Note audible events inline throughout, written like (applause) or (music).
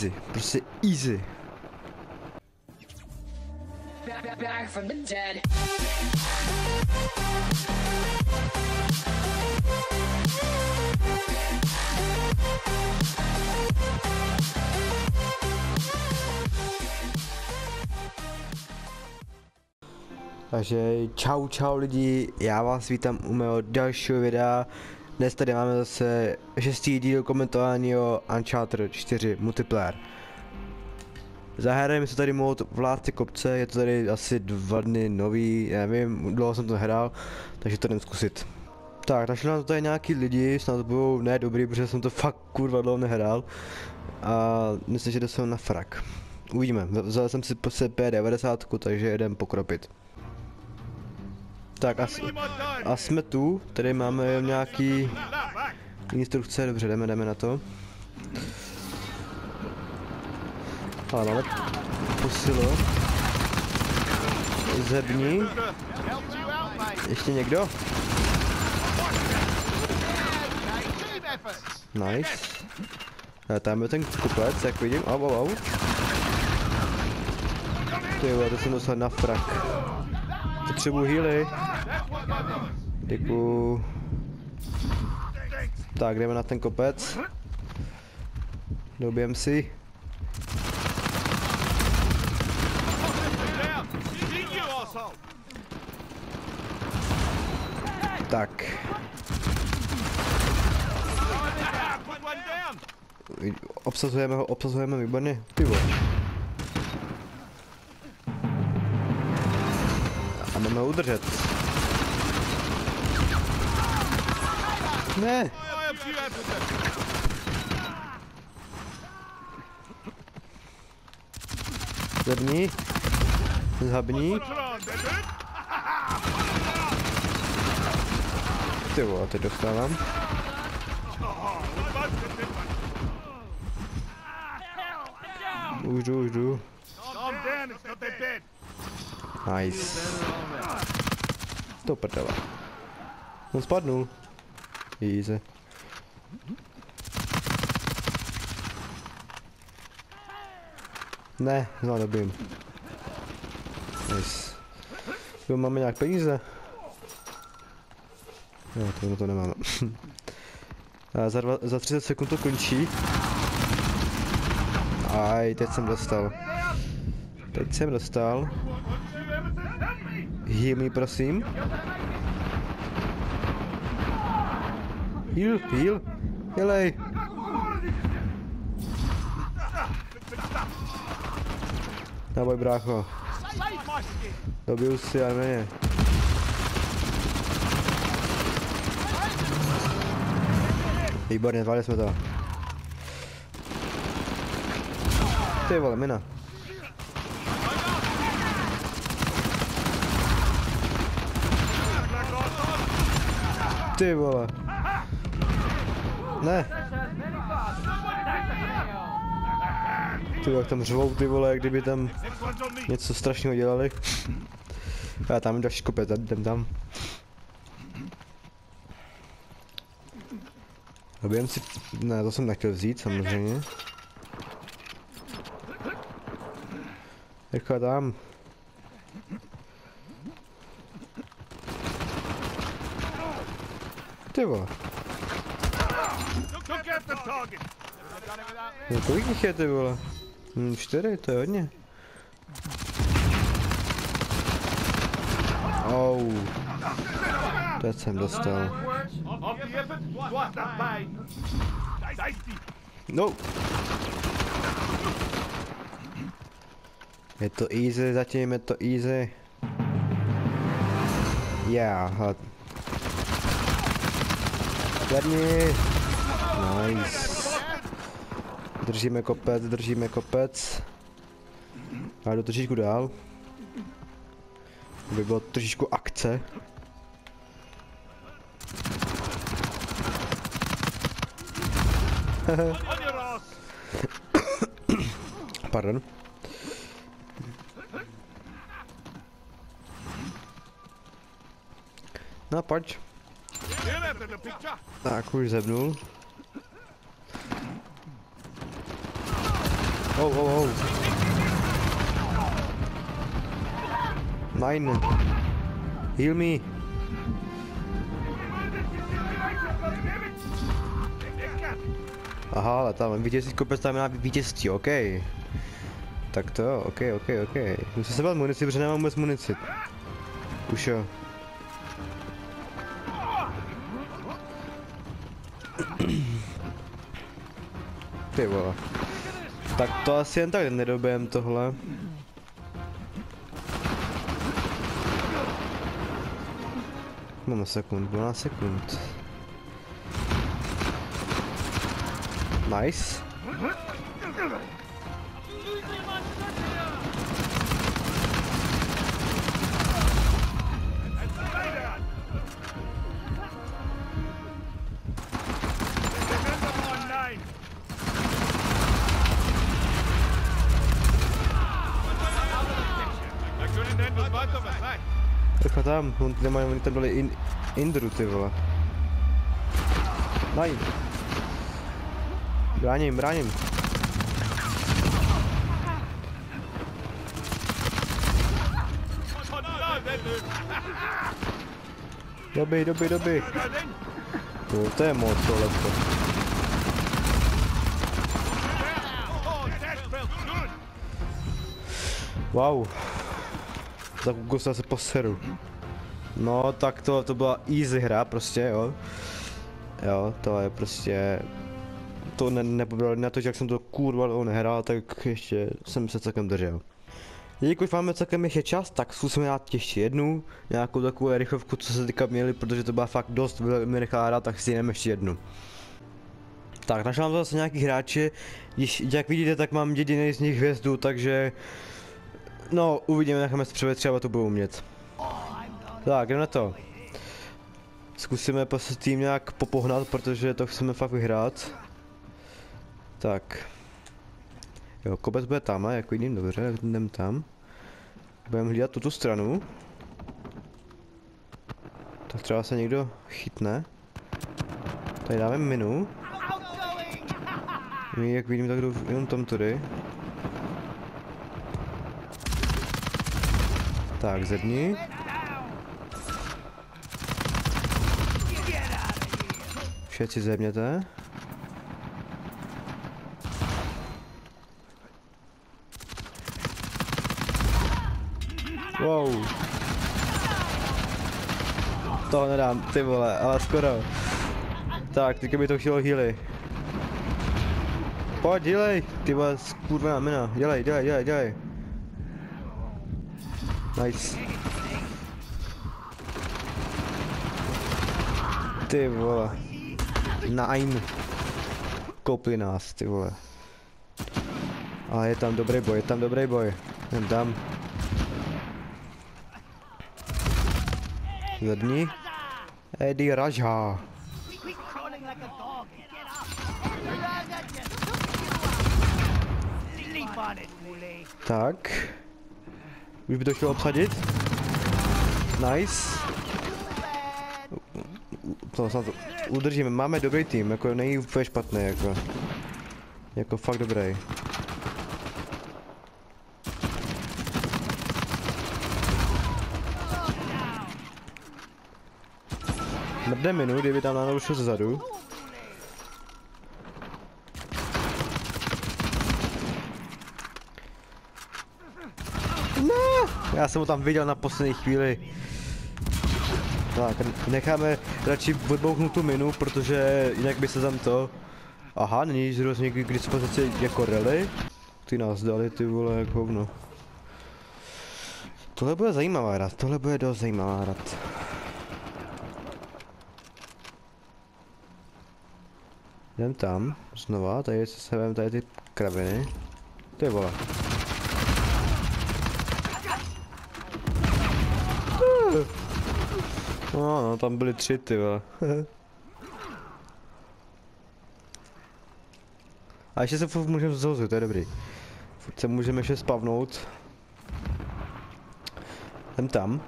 Easy, prostě easy. Takže čau čau lidi, já vás vítám u mého dalšího videa. Dnes tady máme zase šestý díl komentování o Uncharted 4 multiplayer. Zahrajeme se tady mod Vládce kopce, je to tady asi dva dny nový, já nevím, dlouho jsem to hrál, takže to jdem zkusit. Tak, našli nám tady nějaký lidi, snad budou ne dobrý, protože jsem to fakt kurva dlouho nehrál. A myslím, že jde na frak. Uvidíme, vzal jsem si P90, takže jedem pokropit. Tak a, a jsme tu, tady máme nějaký instrukce, dobře, jdeme, jdeme na to. A máme posilo. Zební. Ještě někdo? Nice. A tam je ten kupec, jak vidím. Au, au, au. Ty to jsem dostal na frak. Potřebuji healy. Děkuju. Tak, jdeme na ten kopec. Dobijem si. Tak. Obsazujeme ho, obsazujeme výborně. Ty vole. A máme udržet. Ne. Zební. Zhabní. Ty vole, teď dostávám. Už jdu, už jdu. Nice. To prdele. On spadnul. Easy. Ne, zadobím. Nice. Jo, máme nějak peníze? Jo, to, to nemáme. (laughs) A za, dva, za 30 sekund to končí. Aj, teď jsem dostal. Teď jsem dostal. Heal me, prosím. Heal, heal. Helej. Naboj, brácho. Dobiju si, ale ne. Výborně, zvládli jsme to. Ty vole, mina. Ty vole. Ne. Ty jak tam řvou ty vole, jak kdyby tam něco strašného dělali. Já tam další kopec, jdem tam. Dobijem si... Ne, to jsem nechtěl vzít samozřejmě. Rychle tam. Ty vole. No kolik jich je ty vole? Hm, čtyři, to je hodně. Oh. Teď jsem dostal. No. Je to easy, zatím je to easy. Yeah, hot. Nice. Držíme kopec, držíme kopec. A jdu trošičku dál. By bylo trošičku akce. (laughs) Pardon. No pojď. Tak už zebnul. Oh, oh, oh. Nein. Heal me. Aha, ale tam vítězství kopec tam má vítězství, OK. Tak to jo, OK, OK, OK. Musím se bát munici, protože nemám vůbec munici. Už jo. (clears throat) Ty vole. Tak to asi jen tak nedobijem tohle. Máme sekund, 12 sekund. Nice. Rychle tam, on nemají, oni tam dali in, Indru ty vole. Nein. Bráním, bráním. Doby, doby, doby. No, to je moc tohleto. Wow. Za Gusta se poseru. No, tak to, to byla easy hra prostě, jo. Jo, to je prostě... To ne, nepobrali na to, že jak jsem to kurva dlouho nehrál, tak ještě jsem se celkem držel. Jelikož máme celkem ještě čas, tak zkusíme dát ještě jednu, nějakou takovou rychlovku, co se teďka měli, protože to byla fakt dost velmi rychlá hra, tak si jdeme ještě jednu. Tak, našel to zase nějaký hráči, když, jak vidíte, tak mám jediný z nich hvězdu, takže... No, uvidíme, necháme se převět, třeba to budu umět. Tak, jdeme na to. Zkusíme prostě tým nějak popohnat, protože to chceme fakt vyhrát. Tak. Jo, kobec bude tam, a jako jiným dobře, tak jdem tam. Budeme hlídat tuto stranu. Tak třeba se někdo chytne. Tady dáme minu. My, jak vidím, tak jdu jenom tam tudy. Tak, zedni. Všetci zemněte. Wow. To nedám, ty vole, ale skoro. Tak, teďka by to chtělo healy. Pojď, dělej, ty vole, skurvená mina, dělej, dělej, dělej, dělej. Nice. Ty vole. Nine. Kopli nás, ty vole. A je tam dobrý boj, je tam dobrý boj. Jen tam. Zadní. Eddie Raja. Tak. Už by to chtělo obsadit. Nice. To snad udržíme, máme dobrý tým, jako není úplně špatný, jako. Jako fakt dobrý. Mrde minu, kdyby tam šel zezadu. Já jsem ho tam viděl na poslední chvíli. Tak, necháme radši odbouchnout tu minu, protože jinak by se tam to... Aha, není zrovna někdy k dispozici jako rally? Ty nás dali ty vole jak hovno. Tohle bude zajímavá hra, tohle bude dost zajímavá hra. Jdem tam, znova, tady se sebem tady ty kraviny. Ty vole. No, no, tam byly tři, ty vole. (laughs) A ještě se furt můžeme zhozit, to je dobrý. Furt se můžeme ještě spavnout. Jsem tam.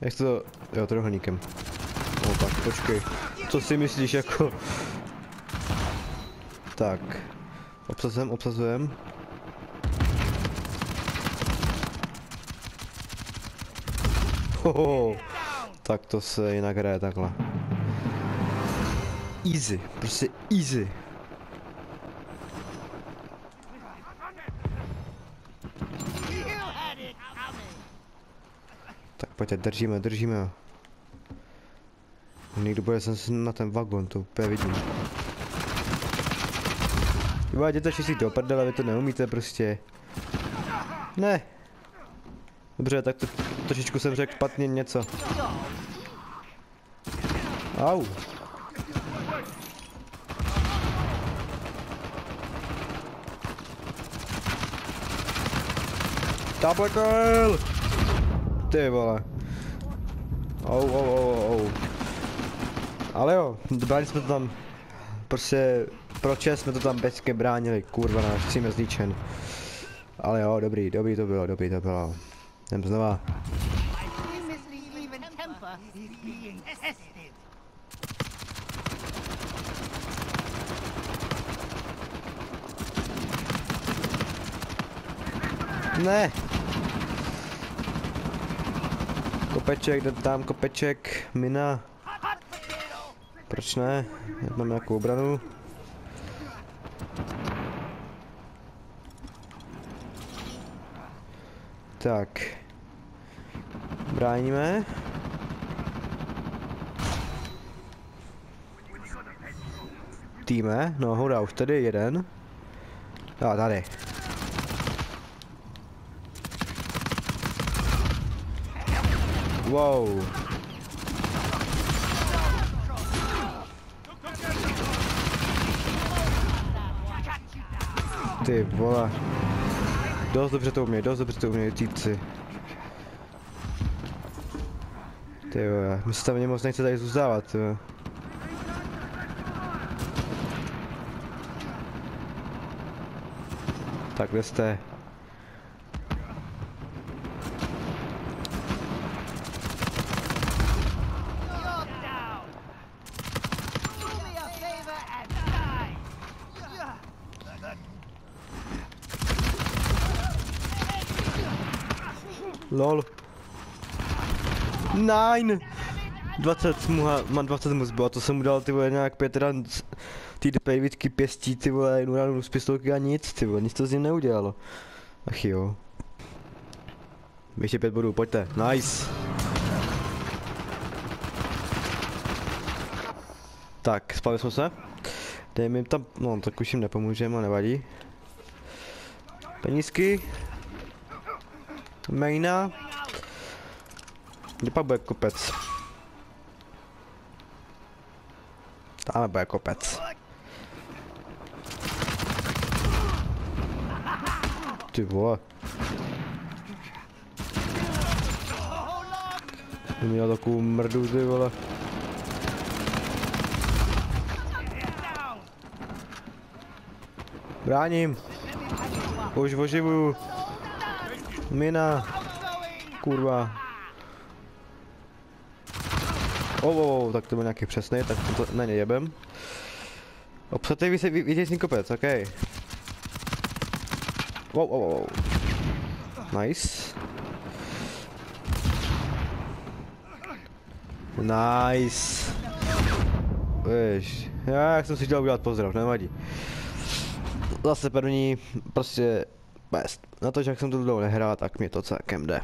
Jak to... Jo, trojuhelníkem. No tak, počkej. Co si myslíš jako... Tak. Obsazujem, obsazujem. Hoho. (laughs) Tak to se jinak hraje takhle. Easy, prostě easy. Tak pojďte, držíme, držíme. Někdo bude sem na ten vagon, to úplně vidím. Vy jděte všichni do prdele, vy to neumíte prostě. Ne. Dobře, tak to, trošičku jsem řekl špatně něco. Au. Double kill! Ty vole. Au, au, au, au. Ale jo, bránili jsme to tam. Prostě pro čest jsme to tam bezke bránili, kurva, náš cím zničen. Ale jo, dobrý, dobrý to bylo, dobrý to bylo. Jdem znova. Ne! Kopeček, jde tam kopeček, mina. Proč ne? Já mám nějakou obranu. Tak. Bráníme. Týme, no hurá, už tady je jeden. Jo, tady. Wow. Ty vole. Dost dobře to umějí, dost dobře to umějí týpci. Ty vole, mi se tam mě moc nechce tady zůstávat, ty vole. Tak kde jste? You're down. Do me a favor and die. LOL. Nine! 20 mu, mám 20 mu zbylo, to jsem mu dal ty vole nějak pět ran z- ty pejvitky pěstí ty vole jednu ranu z pistolky a nic ty vole, nic to s ním neudělalo. Ach jo. Ještě pět bodů, pojďte, nice. Tak, spali jsme se. Dejme jim tam, no tak už jim nepomůžeme, nevadí. Penízky. Maina. Kde bude kopec? Tam bude kopec. Ty vole. Měl takovou mrdu, ty vole. Bráním. Už oživuju. Mina. Kurva. Oh, oh, oh, tak to byl nějaký přesný, tak to na ně jebem. Více vítězný kopec, ok. Wow, wow, wow. Nice. Nice. Víš, já jsem si chtěl udělat pozdrav, nevadí. Zase první, prostě best. Na to, že jak jsem to dlouho nehrál, tak mě to celkem jde.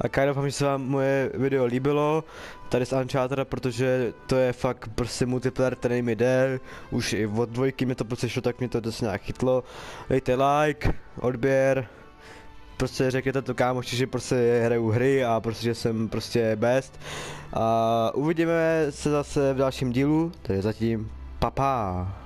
A já doufám, že se vám moje video líbilo, tady z Uncharted, protože to je fakt prostě multiplayer, který mi jde, už i od dvojky mi to prostě šlo, tak mě to dost nějak chytlo. Dejte like, odběr, prostě řekněte to kámoši, že prostě hraju hry a prostě, že jsem prostě best. A uvidíme se zase v dalším dílu, tedy zatím, papa.